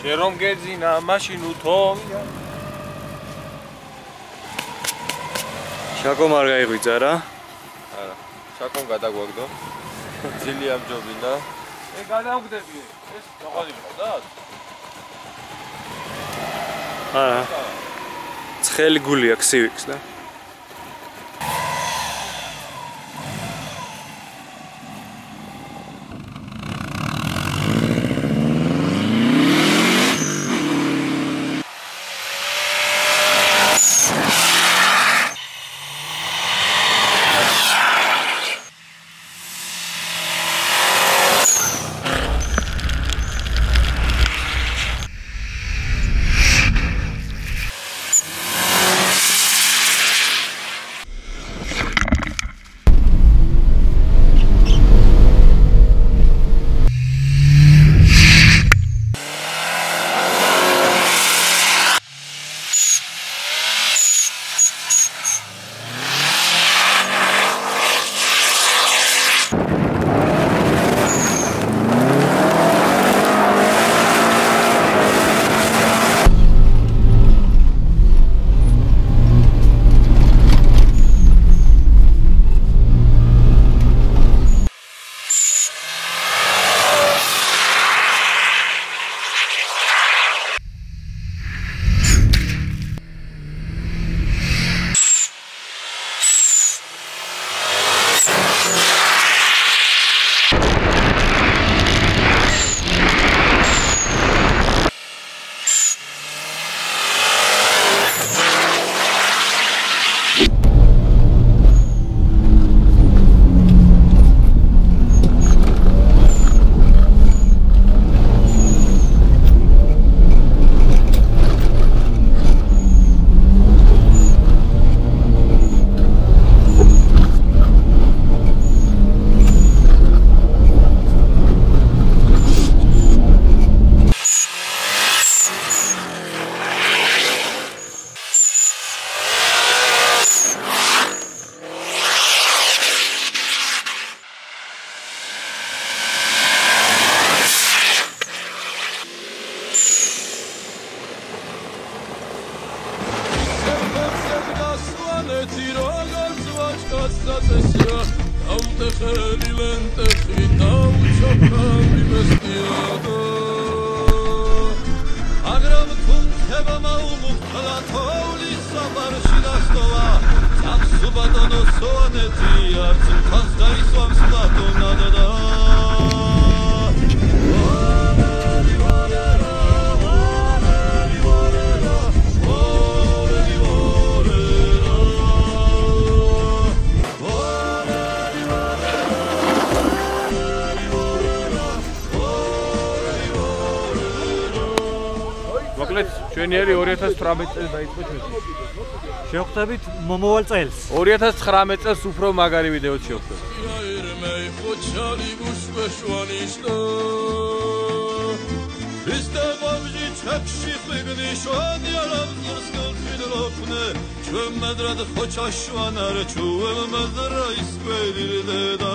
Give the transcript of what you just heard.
შენ რომ გეძინა მაშინ უთომია შაკომ არ გაიღვიძა რა არა შაკომ გადაგვაგდო. ძილი ამჯობინა ე გადავგდები. ეს მოყოლი მოდა არა. ცხელი გული აქვს სივიქს და ხელი ლენტეხი დაუჩოქამი მესტიადო აგრამ თუნქება მაუმუხლა თოვლი საბარში დასტოვა სამსუბადონო სოანეთი არც ხანს დაისვამს ბატონადადა მოკლედ ჩვენიერი 2018 წელს დაიწყო ჩვენში. შევხვდებით მომავალ წელს. 2019 წელს უფრო მაგარი ვიდეოც შევხვდებით. ჩვენ მედრად ხოჩაშვანარ ჩუემ მედრა ისკვერილდა